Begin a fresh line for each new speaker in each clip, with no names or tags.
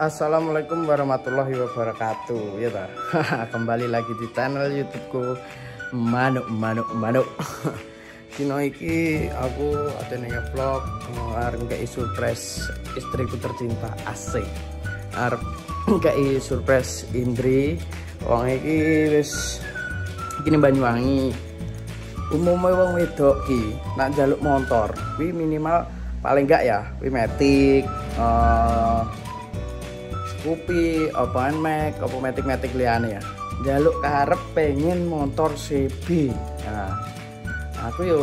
assalamualaikum warahmatullahi wabarakatuh. Ya ta, kembali lagi di channel YouTubeku Manuk Manuk Manuk. Dino iki aku ada ning vlog arep kayak surprise istriku tercinta asik. Arep kayak surprise Indri. Wong iki wis iki Banyuwangi. Umumnya wong wedok ki nak jaluk motor, kuwi minimal paling enggak ya, kuwi Matic, uh, Scoopy, apa Mac, apa Matic-Matic liane ya. Jaluk karep pengen motor CB. Nah, aku yo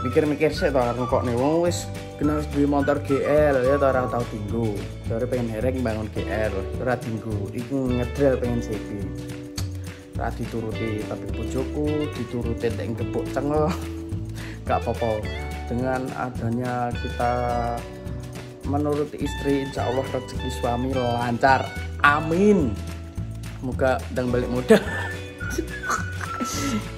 mikir-mikir sih tau aku kok nih wong wis kena wis duwe motor GL ya tau ora tau tinggu. Sore pengen hereng bangun GL, ora tinggu. Iku ngedrel pengen CB. Ora dituruti tapi bojoku dituruti nek gebuk cengel. Gak apa-apa dengan adanya kita menurut istri insya Allah rezeki suami lancar. Amin. Semoga dan balik muda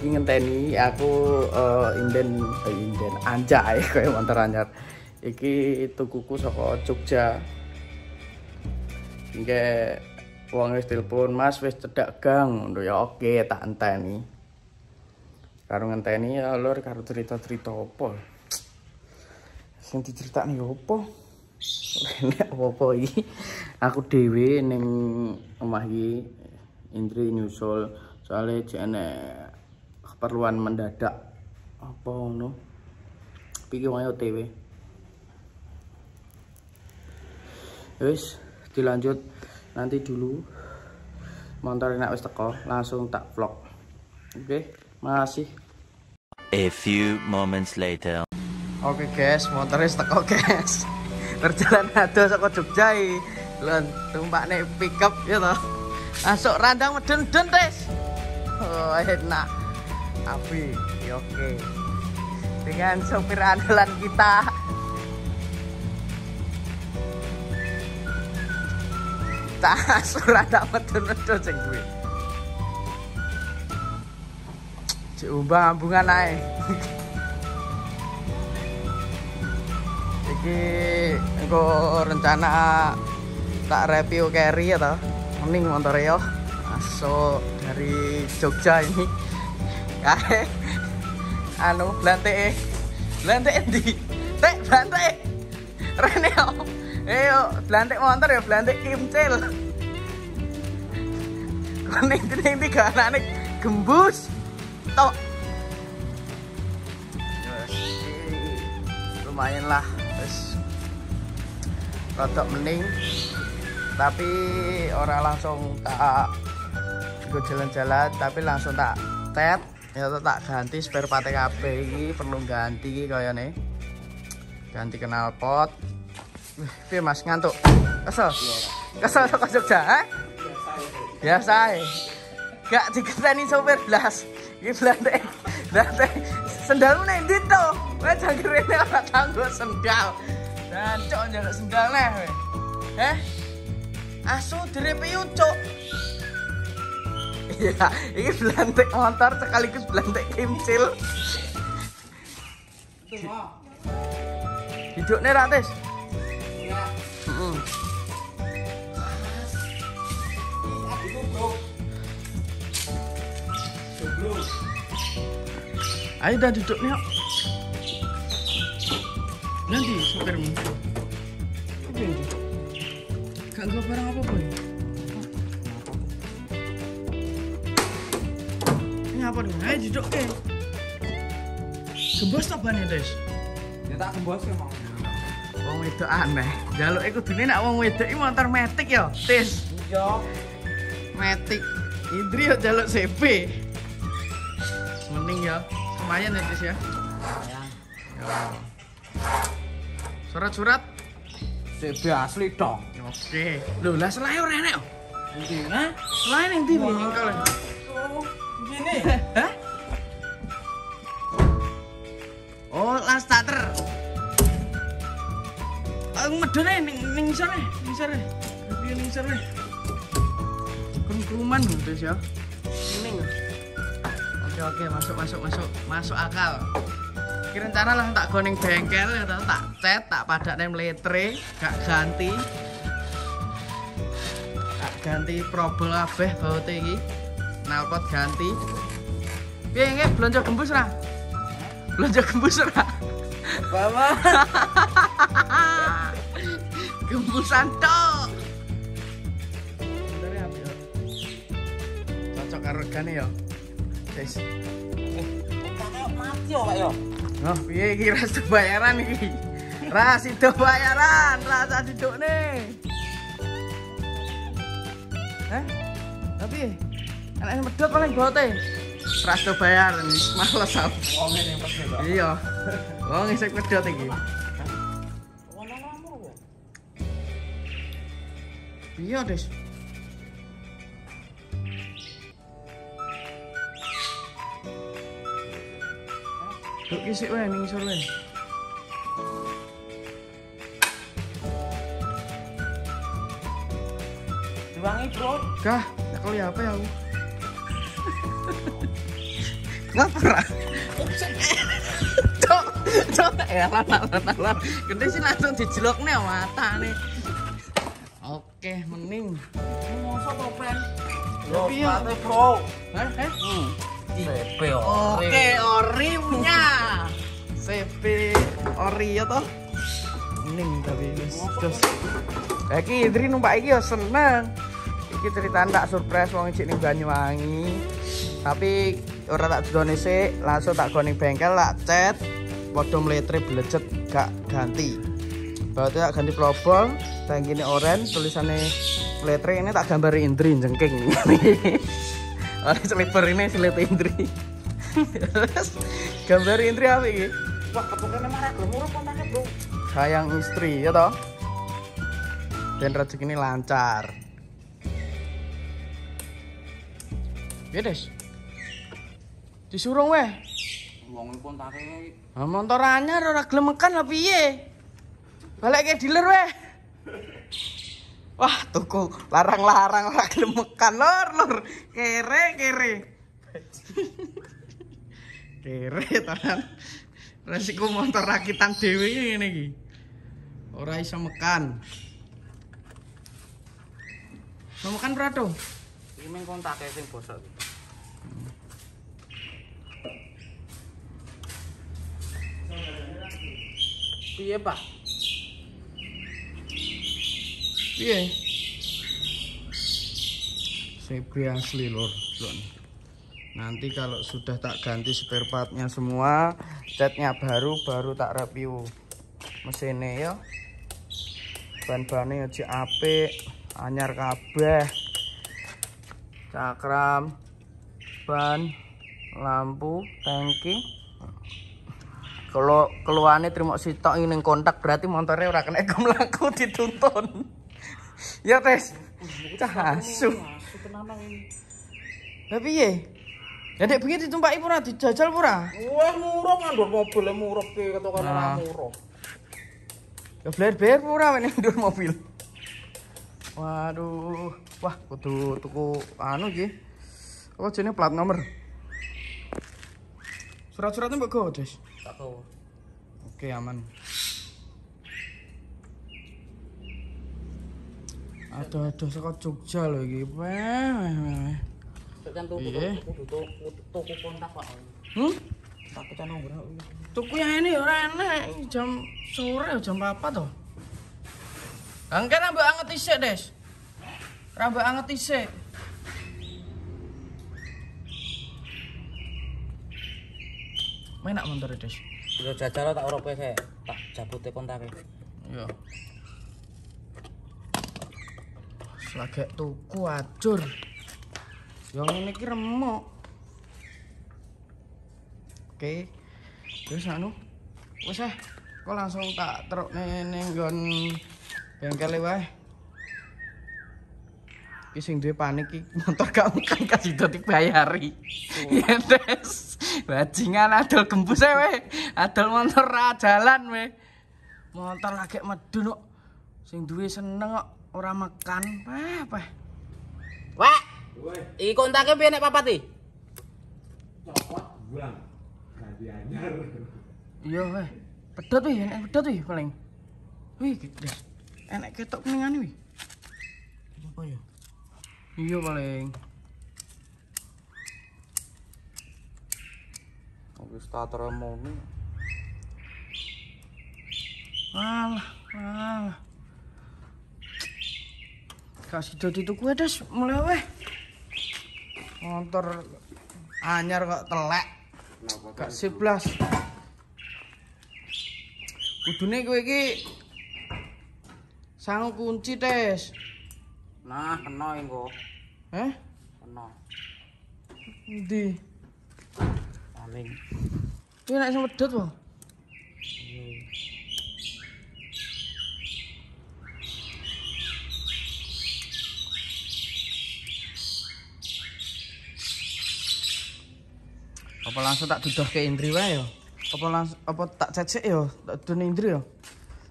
ingin teni aku uh, inden uh, inden anjay kayak motor anyar iki tukuku saka Jogja. Hingga wong wis telepon Mas wis cedak gang. Ngono ya oke tak enteni. Karo ngenteni ya lur karo cerita-cerita apa? Sing diceritakne ya apa nek apa iki? Aku dhewe ning omah iki Indri nyusul. Soalnya jane keperluan mendadak apa ngono? Pikir wae OTW wis dilanjut. Nanti dulu. Motor enak wis teko langsung tak vlog. Oke okay, makasih.
A few moments later.
Oke guys, motornya teko guys. Perjalanan ada saka Jogja. Lon, tumpak nek pickup ya toh. Masuk randang medun den tes. Oh, enak. Api, ya oke. Dengan sopir andalan kita. Tas randang medun medun sing. Cek umbang ambungan ae. Engko rencana tak review carry ya toh. Mending motor yo. Masuk dari Jogja ini. Kae. Anu blante blante di tek blante rene yo. Ayo blante motor ya blante kimcil kuning kuning tiga anak gembus? Tok. Lumayan lah rodok mending tapi orang langsung tak gue jalan-jalan tapi langsung tak tet. Ya tak ganti spare part KB ini perlu ganti kayak nih ganti knalpot. Wih, mas? Ngantuk? Kesel? Kesel ke Jogja eh? biasa ya gak diketani sopir belas ini belante belante sendalmu nih dito gue jangkir ini orang tangguh sendal dan cok jaga sendal nih eh asu dari piu cok iya ini belantik motor sekaligus belantik kimcil hidupnya ratis iya. Ayo dah duduk nih. Nanti supirmu. Apa ini? Gak nggak barang apa boy? Ini apa nih? Ayo duduk deh. Gembos apa nih des?
Ya tak gembos ya mau.
Wong wedok aneh. Jaluk iku dene nak wong wedok iki motor metik ya, Tis.
Iya.
Metik. Indri yo jaluk CP. Mending ya. Lumayan ya, Tis ya.
Ya.
Surat-surat
CB asli dong.
Oke. Loh, lah selai ora enek. oh?
Nanti, nah.
Selai ning ndi ning kale?
Gini.
Hah? Oh, lah starter. Aku medone ning ning sore, ning sore. Piye ning sore? Krum-kruman terus ya. Ning. Oke oke masuk masuk masuk masuk akal. Iki rencana lah tak goning bengkel ya tak cat, tak padak nem letre, gak ganti. ganti probel kabeh baute iki. Knalpot ganti. Piye nggih belanja gembus ra? Belanja gembus ra?
Bawa.
Gembusan tok. Ya. Cocok karo regane ya. Guys.
Kontake mati yo, Pak yo.
Oh, piye iki ras bayaran iki? Ras itu bayaran, rasa didukne. Heh? Tapi enak medhot paling bote. Ras itu bayaran, males aku.
Wong pasti kok.
Iya. Wong isek medhot iki. Iya, Des. Duk kisik wae ning isor wae.
Diwangi, Bro.
Kah, nyekel ya apa ya aku? Ngapa? Cok, cok, ya lah, lah, lah, lah. Gede sih langsung dijelok nih mata nih. Oke, mending.
Mosok to, Pren?
Tapi ya.
Bro.
Hah?
Hmm. CP
Oke, ori punya. CP ori ya toh. Mending tapi wis terus. Kayak iki Idri numpak iki ya seneng. Iki cerita tak surprise wong cik ning Banyuwangi. Tapi ora tak dudone sik, langsung tak gone ning bengkel tak chat. Padha mletre blejet gak ganti. Berarti tak ganti probol, tangkine oren, tulisannya letre ini tak gambari Indri jengking. Oleh seliper ini silet Indri. gambari Indri apa iki?
Wah, ketukane marah gelem urip kontake, Bro.
Sayang istri, ya toh? Dan rezeki ini lancar. Ya des. Disuruh weh.
Wong kontake
Nah, motor anyar ora gelem mekan lah piye? Balik ke dealer weh. Wah, tuku larang-larang ora gelem mekan lur, lur. Kere, kere. kere tenan. Resiko motor rakitan dhewe ngene iki. Ora iso mekan. Mau mekan Prado?
iki mung kontake sing bosok. Piye, Pak?
Piye? CB asli Lur. Nanti kalau sudah tak ganti spare partnya semua, catnya baru, baru tak review mesinnya ya. Ban-bannya aja apik, anyar kabeh. Cakram, ban, lampu, tangki. Kalau keluarnya terima sitok ini kontak berarti motornya ora kena gom laku dituntun. ya tes. Cah asu. Tapi piye? Ya dek piye ditumpaki pura dijajal pura?
Wah, murah ngandur mobil murah ki ketukane
Nah.
ora murah.
Ya bler-bler pura ini ndur mobil. Waduh, wah kudu tuku anu iki. Apa jenenge plat nomor? Surat-suratnya mbok go, Des.
Tak tahu.
Oke, aman. Ada-ada saka Jogja lho iki. Weh, weh, weh.
Tek kan tuku kudu tuku tuku kontak, Pak.
Hmm?
Tak kita nomor.
Tuku yang ini ora enak jam sore jam apa toh? Angkat rambut anget isik, Des. Rambut anget isik. Main nak motor Des.
Yo jajal tak kowe sik. Tak jabute kontake.
Iya. Selagek tuku ajur. Yang ini ki remuk. Oke. Terus anu. Wes ah. Kok langsung tak teruk ning nggon bengkel wae. Ki sing duwe panik ki motor gak mungkin kasih dadi bayari. Ya des. Bajingan adol gembus ae we. Adol motor ra jalan we. Motor lagi medun kok. Sing duwe seneng kok ora makan. Wah, apa?
Wak. Iki kontake piye nek papat iki?
Iya weh. Pedot wih, enak pedot wih paling. Wih, des. Enak ketok keningan wih.
Apa ya?
Iya paling.
Oke, starter mau.
Alah, alah. Kasih dadi tuku des mulai. Motor anyar kok telek. Gak 11. Kudune kowe iki sang kunci tes.
Nah, kena engko.
Eh?
Kena.
Endi?
Paling.
Kuwi nek sing wedhot po. Apa langsung tak duduh ke Indri wae ya? Apa langsung apa tak cecek ya? Tak duduh Indri ya?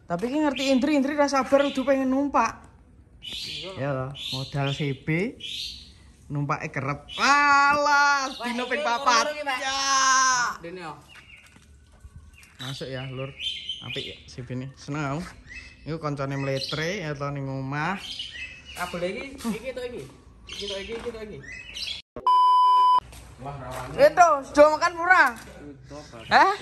Tapi ki ngerti Indri, Indri ra sabar udah pengen numpak. Ya loh, modal CB numpake kerep. Alah, dino ping papat. Ya.
Dene yo.
Masuk ya, Lur. Apik ya ini. Seneng aku. Iku koncone mletre atau ning omah.
Kabel iki, iki to iki. Iki to iki, iki to iki.
Itu, sudah makan pura? Hah?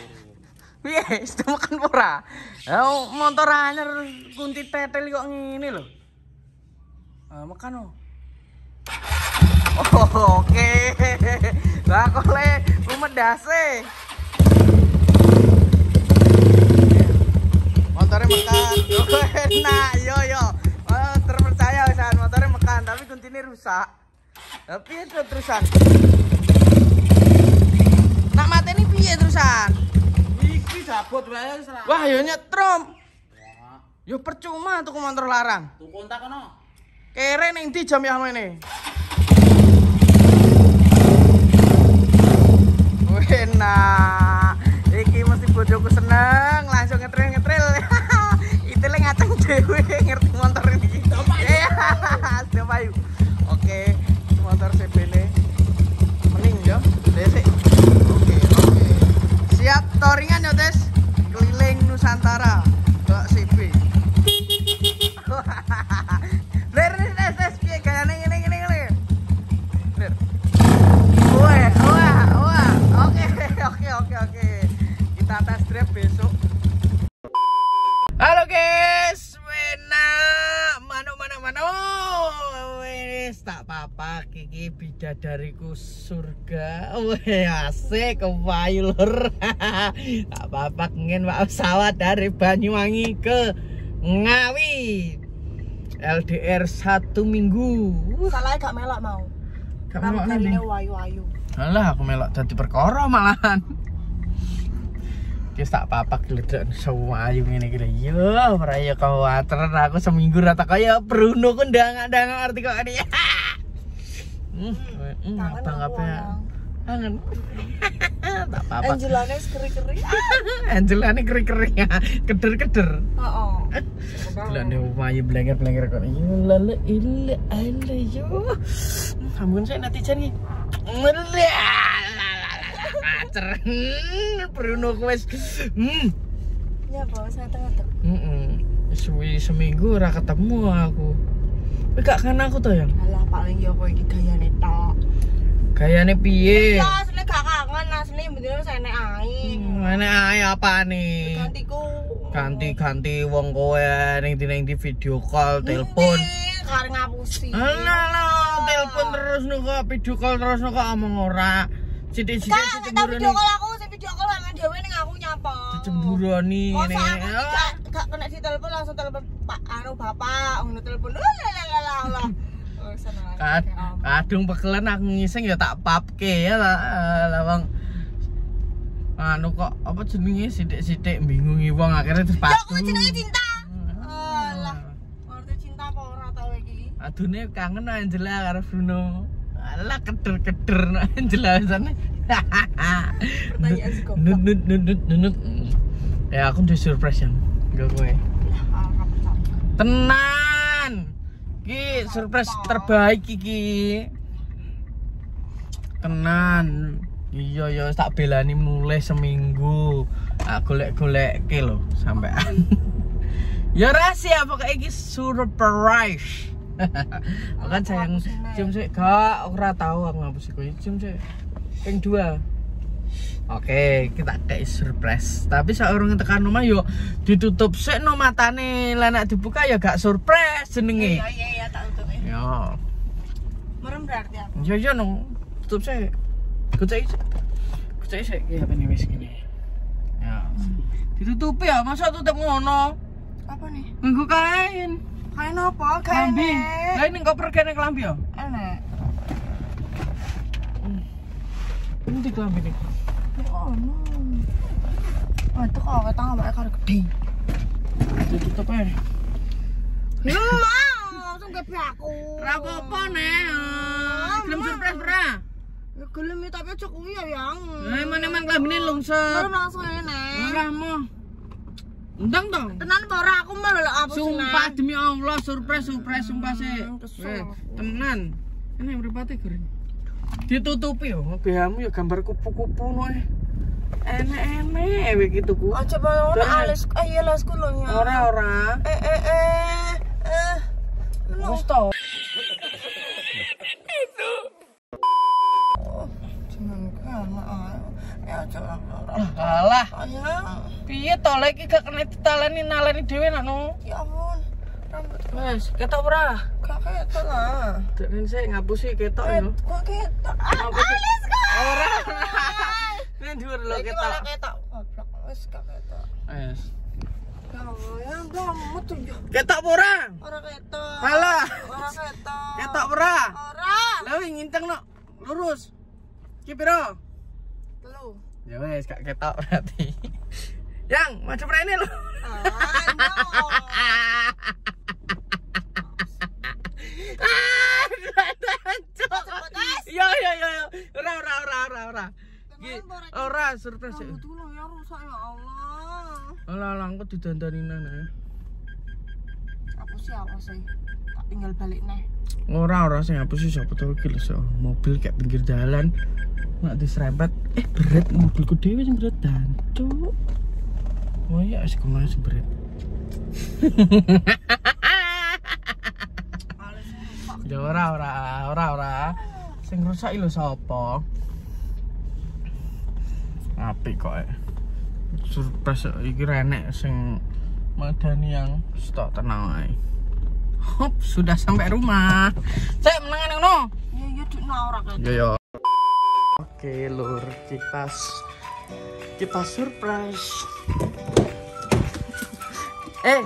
Piye, sudah makan pura? Ya, motor anyar kunti tetel kok ngene lho. Ah, makan oh. Oh, oke. Lah kok le umedase. Motornya makan. Oh, enak, yo yo. Oh, terpercaya wisan motornya makan, tapi kuntine rusak. Tapi itu terusan. Nak mati ini piye terusan?
Iki sabot wae salah.
Wah, yo nyetrum. Yo percuma tuku motor larang.
Tuh kontak kono.
Kere ning ndi jam yang ini? Wes tak apa-apa kiki bidadariku surga. Weh asik kepayu lur. tak apa-apa ngin pak pesawat dari Banyuwangi ke Ngawi. LDR satu minggu.
Salah gak melok mau.
Gak
galine
nanti.
wayu-wayu.
Alah aku melok jadi perkara malahan. Wis tak apa-apa gledek sawayu ngene iki. Yo, ora ya kuwatir aku seminggu rata kaya Bruno ku ndang-ndang arti kok ini. Hmm, hmm, apa?
Abang.
Kangen. tak apa-apa.
Angelane keri-keri.
Angelane kering-kering ya. Keder-keder.
Heeh.
Gila nih umayu blenger-blenger kok. Iya lala illa ala yo. Ampun saya netizen nih. Acer. Bruno wis. Hmm.
Ya saya tengah-tengah.
Heeh. Suwi seminggu ora ketemu aku. Kowe gak kan aku to yang.
Alah paling ya kowe iki gayane tok.
Gayane piye?
Ya asli gak kangen asli mendino saya nek ae.
Mana ae apa nih?
Gantiku.
Ganti-ganti wong kowe ning ning di video call, telepon.
Kareng ngapusi.
Alah lah, telepon terus kok, video call terus kok omong ora. Sidik-sidik
Kak, tak video
cemburani.
call aku, saya video call sama dhewe ning aku nyapa.
Cemburani
iki gak gak kena ditelepon langsung telepon Pak anu Bapak, ngono telepon. Lalalala. Oh.
Kad, kadung pegelen aku ngising ya tak papke ya lah, lah bang. Anu kok apa jenenge sidik-sidik bingungi wong akhirnya terus
Ya
patu.
kuwi jenenge cinta. Alah, ngerti cinta apa ora tau iki.
Adune kangen Angela karo Bruno. Alah keder-keder no Angela sana.
Pertanyaan.
Nut nut nut nut nut. Ya aku udah surprise yang Gak kowe.
Ah, capek.
Tenan. Ki surprise terbaik iki. Tenan. Iya ya tak belani mulai seminggu. Tak golek-golek ke lho sampean. ya rahasia pokoknya iki surprise. kan sayang cium sih gak ora tahu aku ngapus iku cium sih yang dua Oke, kita kayak surprise. Tapi seorang tekan rumah yo ditutup sih no matane, lenak dibuka ya gak surprise jenenge.
Iya iya iya tak tutup ya.
Ya,
Merem berarti apa?
ya ya no, tutup sih. Kucai, kucai sih kayak apa nih wis gini. Ya, ditutupi ya, masa tutup ngono?
Apa nih?
Nganggo kain.
main apa?
Kelambi. Lah ini kok pergi nang kelambi ya?
Enak. Hmm.
Ini di kelambi nih.
Oh, no. Oh, itu kok tangan bae karo gede.
Ditutup ae.
Ya, langsung ke aku.
Ra apa ne? Belum surprise ora?
Ya gelem tapi aja kuwi ya, Yang.
Lah emang-emang kelambine lungsur.
Ora langsung enak.
Ora mau. Undang dong.
Tenan apa ora aku lho apa
Sumpah demi Allah surprise surprise sumpah sih. Eh, tenan. Ini mripate gering. Ditutupi yo, BH-mu yo gambar kupu-kupu noe. Enek-enek wae gitu ku.
Aja bawa
Terus,
alis, eh iya lasku lho ya.
Ora ora.
Eh eh eh. Eh.
Wis to.
Cuman karena ayo. Ya jangan ora.
Alah,
Ayang.
Piye to lek iki gak kena ditaleni naleni dhewe nak no.
Ya ampun. Rambut
Wes, ketok ora?
gak ketok lah.
Denen sik ngapusi ketok yo.
kok ketok? Ah, alis kok.
Ora. Ning dhuwur lho
Iki
ketok.
malah ketok. Goblok, wis gak ketok.
Wes.
Ya ya ya.
Ketok ora?
Ora ketok.
Alah.
Ora ketok.
Ketok ora?
Ora.
Lah wing nginceng no. Lurus. Ki piro?
Telu.
Ya wes gak ketok berarti. Yang, macam rene lho.
Ah, no.
Ah. Yo yo yo yo. Ora ora ora ora ora.
Ora?
surprise. ya.
Rambut dulu ya rusak ya Allah.
Alah lah engko didandani nana.
Aku sih apa sih? Tak tinggal balik nih.
Ora ora sing hapus sih siapa tau iki lho so. mobil kayak pinggir jalan. Nak diserempet, eh berat mobilku dhewe sing berat dancuk. Oh iya, wis ke mana sing berat.
Alis rusak.
Ya ora ora ora ora. Sing rusak lho sapa? Apik kok. eh. Surprise iki renek sing madani yang stok tenang ae. Hop, sudah sampai rumah. Saya menangan ngono.
Ya ya nah ora ketok.
Yo yo. Oke, lur, kita kita surprise. Eh.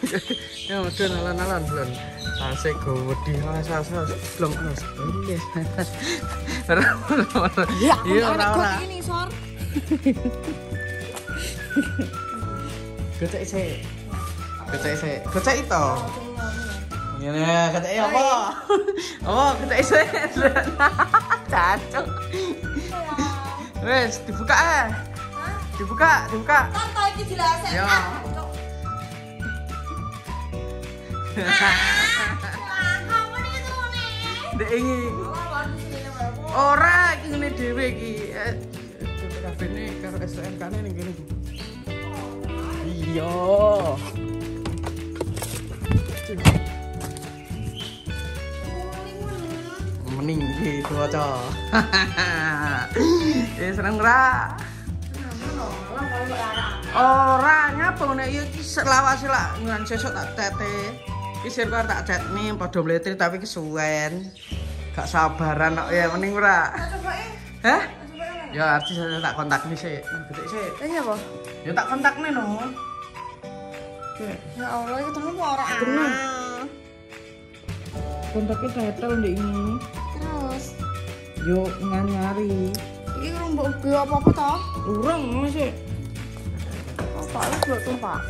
ya udah nalan-nalan belum. Asik gowedi alas alas belum alas. Yes.
Ya,
Iya, ora ora.
kok ini sor.
Gocek sih. Gocek sih. Gocek itu. Ini gocek apa? Apa gocek sih? Cacok. Wes, dibuka eh. Dibuka, dibuka.
Tonton iki jelas.
Dek ini. Ora iki ngene dhewe iki. Ini karo STNK ne ning kene. iki. Iya. Mending gitu aja. Eh seneng ora? Ora nyapa nek iki selawase lah ngan sesuk tak tete. Iki sir kok tak tetne padha mletri tapi kesuwen. Gak sabaran kok ya mending ora. Hah? Ya artis tak kontak nih sih. Gede sih.
Iya, apa?
Ya tak kontak nih no.
Ya Allah, itu kenapa ora?
Tenang. Kontaknya tetel di ini.
Terus,
Yo ngan nyari.
iki rumbuk gue apa-apa toh?
Urang masih.
Apa lu buat tumpah?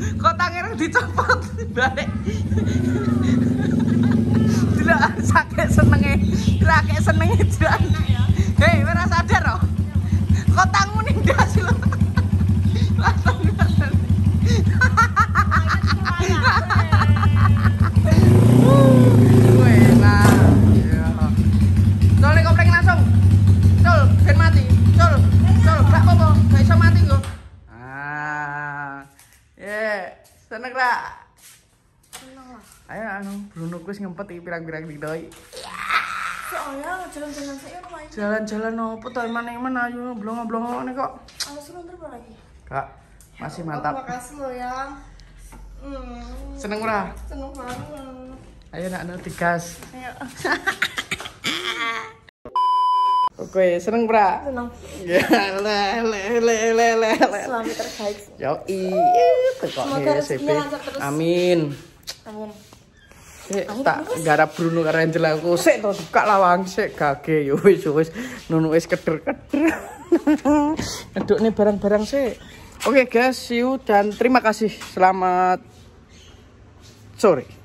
Kok tangan dicopot balik. Delok sakit senenge. Sakit senenge jalan. Hei, ora sadar kok. Kok tangmu nindas lho. Bruno kuwi ngempet iki pirang-pirang didoi.
Soalnya jalan-jalan saya rumah ini.
Jalan-jalan opo to mana-mana ayo blongo-blongo kok.
Alas lu ntar lagi?
Kak, masih
Oh,
mantap.
makasih lo ya. Hmm,
Seneng ora?
seneng banget.
Ayo nak anu digas.
Ayo.
Oke, seneng pra?
Seneng.
Ya, le le le le le.
Suami terbaik.
Yo i,
Semoga rezekinya lancar terus.
Amin.
Amin.
Sik tak garap Bruno karo Angel aku. Sik to buka lawang sik gage yo wis wis nunu wis keder-keder. Nih barang-barang sik. Oke guys, see you dan terima kasih. Selamat sore.